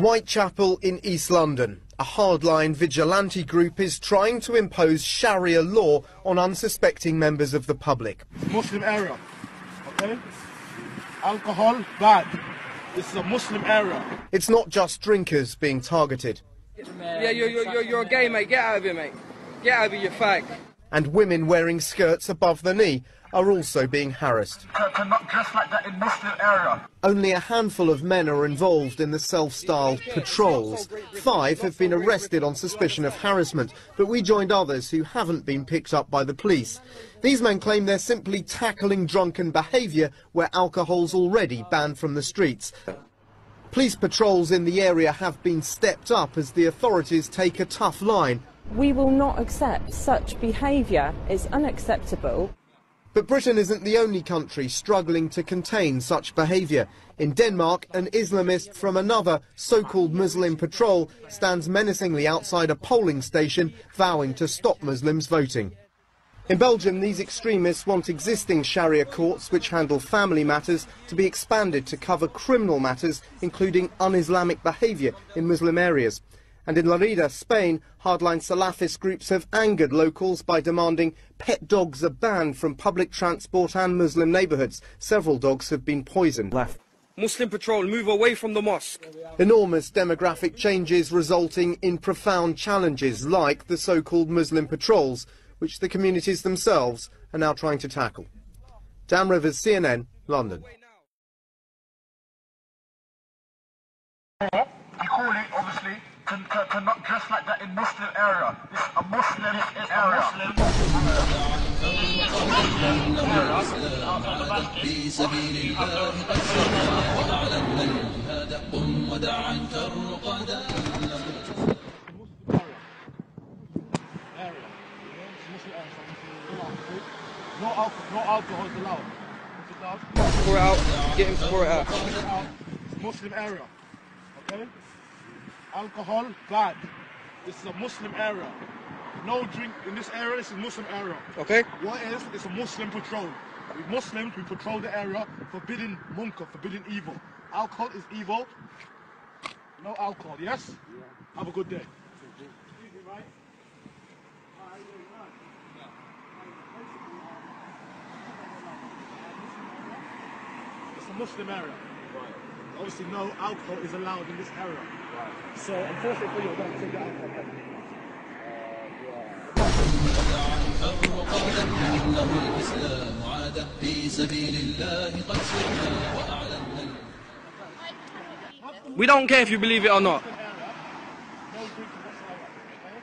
Whitechapel in East London. A hardline vigilante group is trying to impose Sharia law on unsuspecting members of the public. Muslim area. Okay? Alcohol, bad. This is a Muslim area. It's not just drinkers being targeted, Yeah, you're, you're, you're, you're gay, mate. Get out of here, mate. Get out of here, you fag. And women wearing skirts above the knee are also being harassed. Cannot dress like that in Muslim area. Only a handful of men are involved in the self-styled patrols. Five have been arrested on suspicion of harassment, but we joined others who haven't been picked up by the police. These men claim they're simply tackling drunken behaviour where alcohol's already banned from the streets. Police patrols in the area have been stepped up as the authorities take a tough line. We will not accept such behaviour. It's unacceptable. But Britain isn't the only country struggling to contain such behaviour. In Denmark, an Islamist from another so-called Muslim patrol stands menacingly outside a polling station, vowing to stop Muslims voting. In Belgium, these extremists want existing Sharia courts, which handle family matters, to be expanded to cover criminal matters, including un-Islamic behaviour in Muslim areas. And in Lérida, Spain, hardline Salafist groups have angered locals by demanding pet dogs are banned from public transport and Muslim neighbourhoods. Several dogs have been poisoned. Muslim patrol, move away from the mosque. Enormous demographic changes resulting in profound challenges like the so-called Muslim patrols, which the communities themselves are now trying to tackle. Dan Rivers, CNN, London. You call it, obviously, can, can, cannot dress like that in Muslim area. It's a Muslim area. في سبيل الله قد سرنا وأعلنا الجهاد قم ودعا كالرقدا area. No alcohol, no alcohol is allowed. Is it allowed? Pour it out. Get him to pour it out. out. It's Muslim area. Okay? Alcohol, bad. This is a Muslim area. No drink in this area, this is Muslim area. Okay? What is? It's a Muslim patrol. We Muslims, we patrol the area, forbidding munkar, forbidding evil. Alcohol is evil. No alcohol, yes? Have a good day. It's a Muslim area obviously no alcohol is allowed in this area. Right. So unfortunately for you, I don't. We don't care if you believe it or not. No drinking whatsoever, okay?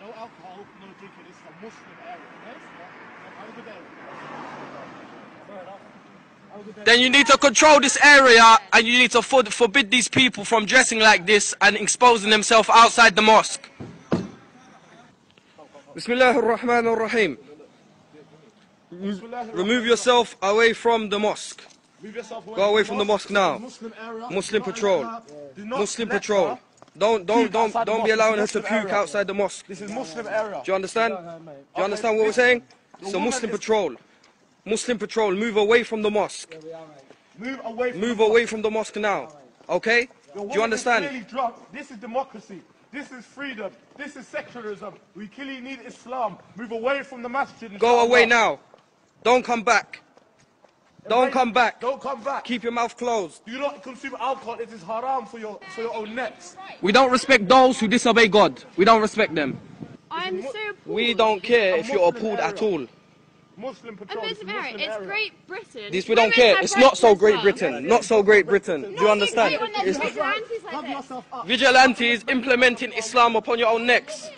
No alcohol, no drinking. This is a Muslim area, okay? Have a good day. Fair enough. Then you need to control this area and you need to for- forbid these people from dressing like this and exposing themselves outside the mosque. Bismillah ar-Rahman ar-Rahim. Remove yourself away from the mosque. Go away from the mosque now. Muslim patrol. Muslim patrol. Don't don't don't don't be allowing her to puke outside the mosque. This is Muslim area. Do you understand? Do you understand what we're saying? It's a Muslim patrol. Muslim patrol, move away from the mosque. Move away from Move the away from the mosque now. Okay? The Do you understand? clearly drunk. This is democracy. This is freedom. This is secularism. We clearly need Islam. Move away from the masjid. Go away inshallah. now. Don't come back. Don't Wait, come back. Don't come back. Keep your mouth closed. Do not consume alcohol. It is haram for your for your own necks. We don't respect those who disobey God. We don't respect them. I'm so appalled. We don't care if you're Muslim appalled at all. Muslim A patrol. Muslim area. It's Great Britain. This we don't Women care. It's not so as Great well. Britain. Not so Great Britain. Do you understand? When there's It's vigilantes like Cover this. yourself up. vigilantes implementing Islam upon your own necks.